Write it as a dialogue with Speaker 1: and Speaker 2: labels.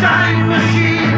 Speaker 1: time machine.